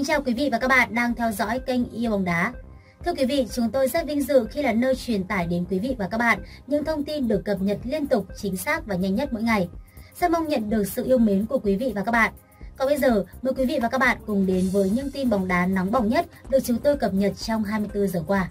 Kính chào quý vị và các bạn đang theo dõi kênh Yêu Bóng Đá. Thưa quý vị, chúng tôi rất vinh dự khi là nơi truyền tải đến quý vị và các bạn những thông tin được cập nhật liên tục, chính xác và nhanh nhất mỗi ngày. Rất mong nhận được sự yêu mến của quý vị và các bạn. Còn bây giờ, mời quý vị và các bạn cùng đến với những tin bóng đá nóng bỏng nhất được chúng tôi cập nhật trong 24 giờ qua.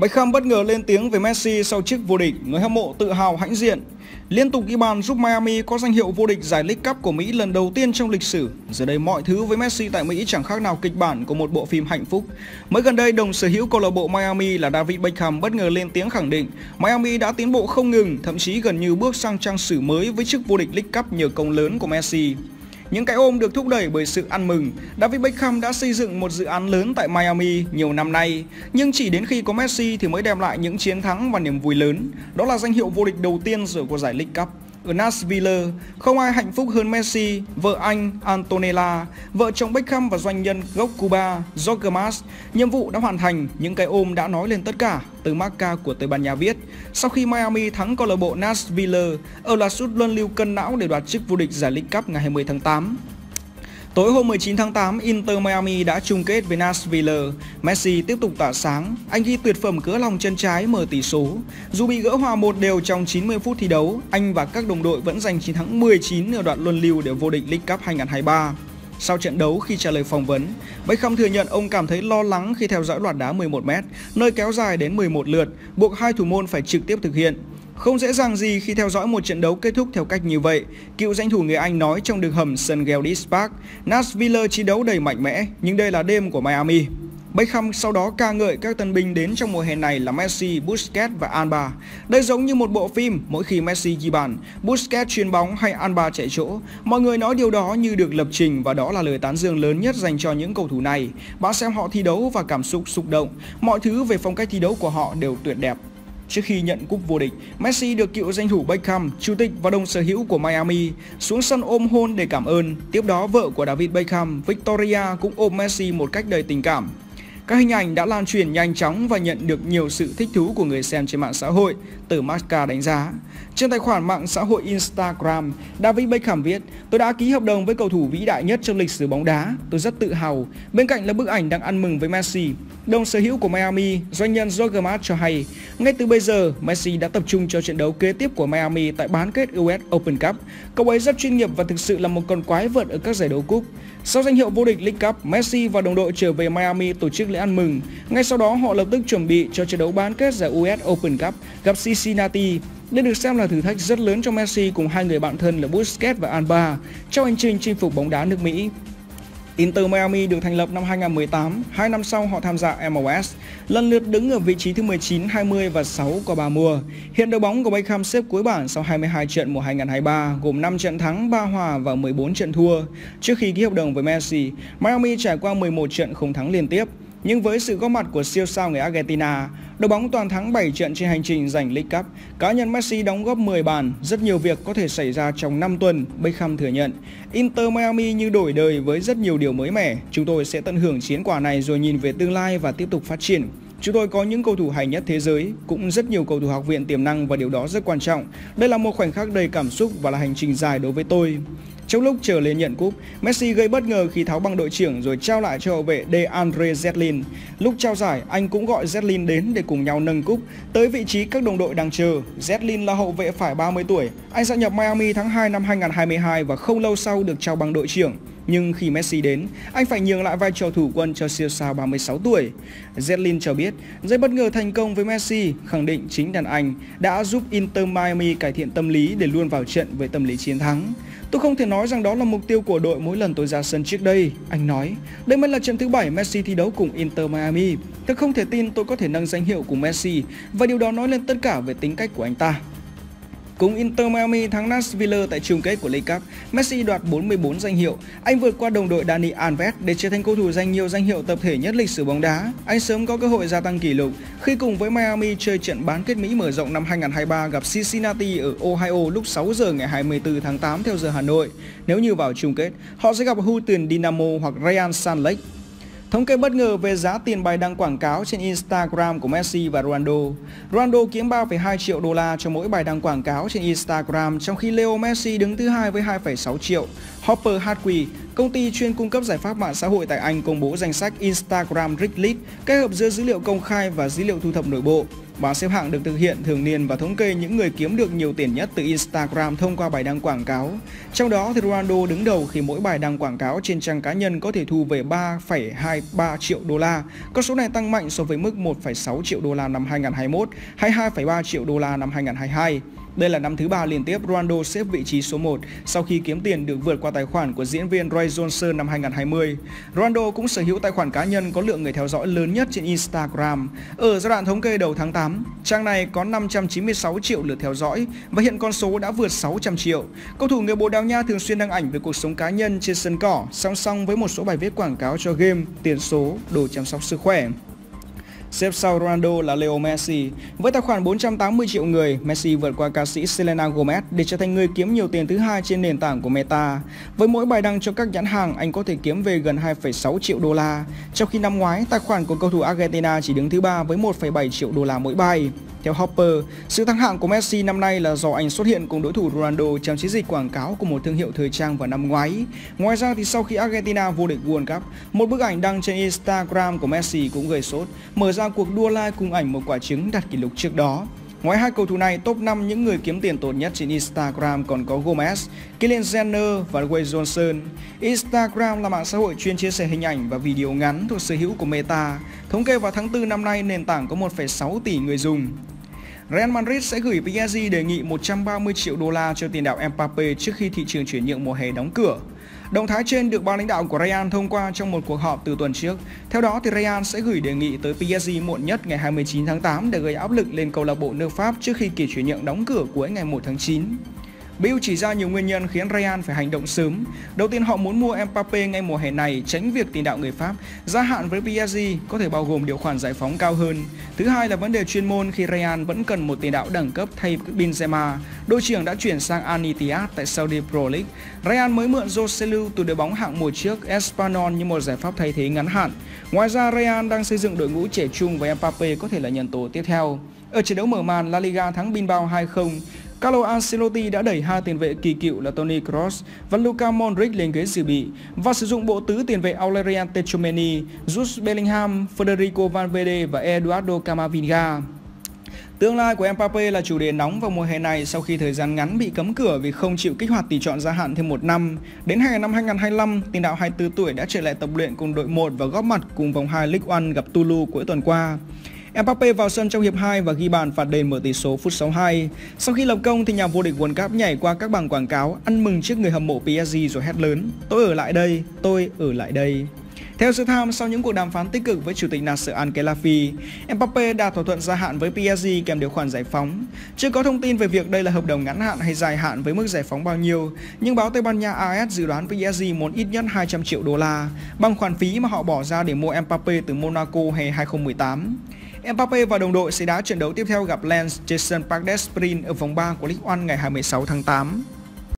Beckham bất ngờ lên tiếng về Messi sau chiếc vô địch, người hâm mộ tự hào hãnh diện. Liên tục ghi bàn giúp Miami có danh hiệu vô địch giải League Cup của Mỹ lần đầu tiên trong lịch sử. Giờ đây mọi thứ với Messi tại Mỹ chẳng khác nào kịch bản của một bộ phim hạnh phúc. Mới gần đây, đồng sở hữu câu lạc bộ Miami là David Beckham bất ngờ lên tiếng khẳng định Miami đã tiến bộ không ngừng, thậm chí gần như bước sang trang sử mới với chức vô địch League Cup nhờ công lớn của Messi. Những cái ôm được thúc đẩy bởi sự ăn mừng. David Beckham đã xây dựng một dự án lớn tại Miami nhiều năm nay, nhưng chỉ đến khi có Messi thì mới đem lại những chiến thắng và niềm vui lớn. Đó là danh hiệu vô địch đầu tiên rồi của giải League Cup. Ở Nashville, không ai hạnh phúc hơn Messi, vợ anh Antonella, vợ chồng Beckham và doanh nhân gốc Cuba Jorge Mas. Nhiệm vụ đã hoàn thành, những cái ôm đã nói lên tất cả, từ Marca của Tây Ban Nha viết. Sau khi Miami thắng câu lạc bộ Nashville, ở là sút luân lưu cân não để đoạt chức vô địch giải League Cup ngày 20 tháng 8. Tối hôm 19 tháng 8, Inter Miami đã chung kết với Nashville. Messi tiếp tục tỏa sáng, anh ghi tuyệt phẩm cửa lòng chân trái mở tỷ số. Dù bị gỡ hòa một đều trong 90 phút thi đấu, anh và các đồng đội vẫn giành chiến thắng 19 ở đoạn luân lưu để vô địch League Cup 2023. Sau trận đấu khi trả lời phỏng vấn, Beckham thừa nhận ông cảm thấy lo lắng khi theo dõi loạt đá 11m, nơi kéo dài đến 11 lượt, buộc hai thủ môn phải trực tiếp thực hiện. Không dễ dàng gì khi theo dõi một trận đấu kết thúc theo cách như vậy, cựu danh thủ người Anh nói trong đường hầm sân Geldis Park. Nashville chiến đấu đầy mạnh mẽ, nhưng đây là đêm của Miami. Beckham sau đó ca ngợi các tân binh đến trong mùa hè này là Messi, Busquets và Alba. Đây giống như một bộ phim, mỗi khi Messi ghi bàn, Busquets chuyền bóng hay Alba chạy chỗ. Mọi người nói điều đó như được lập trình và đó là lời tán dương lớn nhất dành cho những cầu thủ này. Bạn xem họ thi đấu và cảm xúc xúc động. Mọi thứ về phong cách thi đấu của họ đều tuyệt đẹp. Trước khi nhận cúp vô địch, Messi được cựu danh thủ Beckham, chủ tịch và đồng sở hữu của Miami, xuống sân ôm hôn để cảm ơn. Tiếp đó, vợ của David Beckham, Victoria cũng ôm Messi một cách đầy tình cảm. Các hình ảnh đã lan truyền nhanh chóng và nhận được nhiều sự thích thú của người xem trên mạng xã hội, từ Marca đánh giá. Trên tài khoản mạng xã hội Instagram, David Beckham viết, tôi đã ký hợp đồng với cầu thủ vĩ đại nhất trong lịch sử bóng đá. Tôi rất tự hào. Bên cạnh là bức ảnh đang ăn mừng với Messi. Đồng sở hữu của Miami, doanh nhân Roger Mas cho hay, ngay từ bây giờ, Messi đã tập trung cho trận đấu kế tiếp của Miami tại bán kết US Open Cup. Cậu ấy rất chuyên nghiệp và thực sự là một con quái vật ở các giải đấu cúp. Sau danh hiệu vô địch League Cup, Messi và đồng đội trở về Miami tổ chức lễ ăn mừng. Ngay sau đó, họ lập tức chuẩn bị cho trận đấu bán kết giải US Open Cup gặp Cincinnati. Đây được xem là thử thách rất lớn cho Messi cùng hai người bạn thân là Busquets và Alba trong hành trình chinh phục bóng đá nước Mỹ. Inter Miami được thành lập năm 2018, hai năm sau họ tham gia MLS, lần lượt đứng ở vị trí thứ 19, 20 và 6 của 3 mùa. Hiện đội bóng của Beckham xếp cuối bảng sau 22 trận mùa 2023, gồm 5 trận thắng, 3 hòa và 14 trận thua. Trước khi ký hợp đồng với Messi, Miami trải qua 11 trận không thắng liên tiếp. Nhưng với sự góp mặt của siêu sao người Argentina, đội bóng toàn thắng 7 trận trên hành trình giành League Cup. Cá nhân Messi đóng góp 10 bàn, rất nhiều việc có thể xảy ra trong 5 tuần, Beckham thừa nhận. Inter Miami như đổi đời với rất nhiều điều mới mẻ. Chúng tôi sẽ tận hưởng chiến quả này rồi nhìn về tương lai và tiếp tục phát triển. Chúng tôi có những cầu thủ hay nhất thế giới, cũng rất nhiều cầu thủ học viện tiềm năng và điều đó rất quan trọng. Đây là một khoảnh khắc đầy cảm xúc và là hành trình dài đối với tôi. Trong lúc chờ lên nhận cúp, Messi gây bất ngờ khi tháo băng đội trưởng rồi trao lại cho hậu vệ DeAndre Zetlin. Lúc trao giải, anh cũng gọi Zetlin đến để cùng nhau nâng cúp tới vị trí các đồng đội đang chờ. Zetlin là hậu vệ phải 30 tuổi. Anh gia nhập Miami tháng 2 năm 2022 và không lâu sau được trao băng đội trưởng. Nhưng khi Messi đến, anh phải nhường lại vai trò thủ quân cho siêu sao 36 tuổi. Zetlin cho biết, rất bất ngờ thành công với Messi, khẳng định chính đàn anh đã giúp Inter Miami cải thiện tâm lý để luôn vào trận với tâm lý chiến thắng. Tôi không thể nói rằng đó là mục tiêu của đội mỗi lần tôi ra sân trước đây, anh nói. Đây mới là trận thứ bảy Messi thi đấu cùng Inter Miami. Tôi không thể tin tôi có thể nâng danh hiệu cùng Messi và điều đó nói lên tất cả về tính cách của anh ta. Cùng Inter Miami thắng Nashville tại chung kết của League Cup, Messi đoạt 44 danh hiệu. Anh vượt qua đồng đội Dani Alves để trở thành cầu thủ giành nhiều danh hiệu tập thể nhất lịch sử bóng đá. Anh sớm có cơ hội gia tăng kỷ lục khi cùng với Miami chơi trận bán kết Mỹ mở rộng năm 2023 gặp Cincinnati ở Ohio lúc 6 giờ ngày 24 tháng 8 theo giờ Hà Nội. Nếu như vào chung kết, họ sẽ gặp Houston Dynamo hoặc Real Salt Lake. Thống kê bất ngờ về giá tiền bài đăng quảng cáo trên Instagram của Messi và Ronaldo. Ronaldo kiếm 3,2 triệu đô la cho mỗi bài đăng quảng cáo trên Instagram, trong khi Leo Messi đứng thứ hai với 2,6 triệu. Hopper Hartwig công ty chuyên cung cấp giải pháp mạng xã hội tại Anh công bố danh sách Instagram Rich List, kết hợp giữa dữ liệu công khai và dữ liệu thu thập nội bộ. Bảng xếp hạng được thực hiện thường niên và thống kê những người kiếm được nhiều tiền nhất từ Instagram thông qua bài đăng quảng cáo. Trong đó thì Ronaldo đứng đầu khi mỗi bài đăng quảng cáo trên trang cá nhân có thể thu về 3,23 triệu đô la. Con số này tăng mạnh so với mức 1,6 triệu đô la năm 2021 hay 2,3 triệu đô la năm 2022. Đây là năm thứ ba liên tiếp Ronaldo xếp vị trí số 1 sau khi kiếm tiền được vượt qua tài khoản của diễn viên Ray Johnson năm 2020. Ronaldo cũng sở hữu tài khoản cá nhân có lượng người theo dõi lớn nhất trên Instagram. Ở giai đoạn thống kê đầu tháng 8, trang này có 596 triệu lượt theo dõi và hiện con số đã vượt 600 triệu. Cầu thủ người Bồ Đào Nha thường xuyên đăng ảnh về cuộc sống cá nhân trên sân cỏ, song song với một số bài viết quảng cáo cho game, tiền số, đồ chăm sóc sức khỏe. Xếp sau Ronaldo là Leo Messi. Với tài khoản 480 triệu người, Messi vượt qua ca sĩ Selena Gomez để trở thành người kiếm nhiều tiền thứ hai trên nền tảng của Meta. Với mỗi bài đăng cho các nhãn hàng, anh có thể kiếm về gần 2,6 triệu đô la. Trong khi năm ngoái, tài khoản của cầu thủ Argentina chỉ đứng thứ ba với 1,7 triệu đô la mỗi bài. Theo Hopper, sự thăng hạng của Messi năm nay là do anh xuất hiện cùng đối thủ Ronaldo trong chiến dịch quảng cáo của một thương hiệu thời trang vào năm ngoái. Ngoài ra thì sau khi Argentina vô địch World Cup, một bức ảnh đăng trên Instagram của Messi cũng gây sốt, mở ra cuộc đua like cùng ảnh một quả trứng đạt kỷ lục trước đó. Ngoài hai cầu thủ này, top 5 những người kiếm tiền tốt nhất trên Instagram còn có Gomez, Kylian Jenner và Wade Johnson. Instagram là mạng xã hội chuyên chia sẻ hình ảnh và video ngắn thuộc sở hữu của Meta. Thống kê vào tháng 4 năm nay, nền tảng có 1,6 tỷ người dùng. Real Madrid sẽ gửi PSG đề nghị 130 triệu đô la cho tiền đạo Mbappe trước khi thị trường chuyển nhượng mùa hè đóng cửa. Động thái trên được ban lãnh đạo của Real thông qua trong một cuộc họp từ tuần trước. Theo đó, thì Real sẽ gửi đề nghị tới PSG muộn nhất ngày 29 tháng 8 để gây áp lực lên câu lạc bộ nước Pháp trước khi kỳ chuyển nhượng đóng cửa cuối ngày 1 tháng 9. Bill chỉ ra nhiều nguyên nhân khiến Real phải hành động sớm. Đầu tiên họ muốn mua Mbappe ngay mùa hè này tránh việc tiền đạo người Pháp gia hạn với PSG có thể bao gồm điều khoản giải phóng cao hơn. Thứ hai là vấn đề chuyên môn khi Real vẫn cần một tiền đạo đẳng cấp thay Benzema. Đội trưởng đã chuyển sang Al tại Saudi Pro League. Real mới mượn Joselu từ đội bóng hạng mùa trước Espanyol như một giải pháp thay thế ngắn hạn. Ngoài ra Real đang xây dựng đội ngũ trẻ trung và Mbappe có thể là nhân tố tiếp theo. Ở trận đấu mở màn La Liga thắng Bilbao 2-0, Carlo Ancelotti đã đẩy hai tiền vệ kỳ cựu là Toni Kroos và Luka Modric lên ghế dự bị và sử dụng bộ tứ tiền vệ Aurelian Tchouameni, Jude Bellingham, Federico Valverde và Eduardo Camavinga. Tương lai của Mbappe là chủ đề nóng vào mùa hè này sau khi thời gian ngắn bị cấm cửa vì không chịu kích hoạt tỷ chọn gia hạn thêm một năm. Đến hè năm 2025, tiền đạo 24 tuổi đã trở lại tập luyện cùng đội 1 và góp mặt cùng vòng 2 League One gặp Tulu cuối tuần qua. Mbappe vào sân trong hiệp 2 và ghi bàn phạt đền mở tỷ số phút 62. Sau khi lập công thì nhà vô địch World Cup nhảy qua các bảng quảng cáo ăn mừng trước người hâm mộ PSG rồi hét lớn: "Tôi ở lại đây, tôi ở lại đây." Theo The tham, sau những cuộc đàm phán tích cực với chủ tịch Nasser Al-Khelaifi, Mbappe đạt thỏa thuận gia hạn với PSG kèm điều khoản giải phóng. Chưa có thông tin về việc đây là hợp đồng ngắn hạn hay dài hạn với mức giải phóng bao nhiêu, nhưng báo Tây Ban Nha AS dự đoán PSG muốn ít nhất 200 triệu đô la bằng khoản phí mà họ bỏ ra để mua Mbappe từ Monaco hè 2018. Mbappe và đồng đội sẽ đá trận đấu tiếp theo gặp Lens Jason Park Sprint ở vòng 3 của League One ngày 26 tháng 8.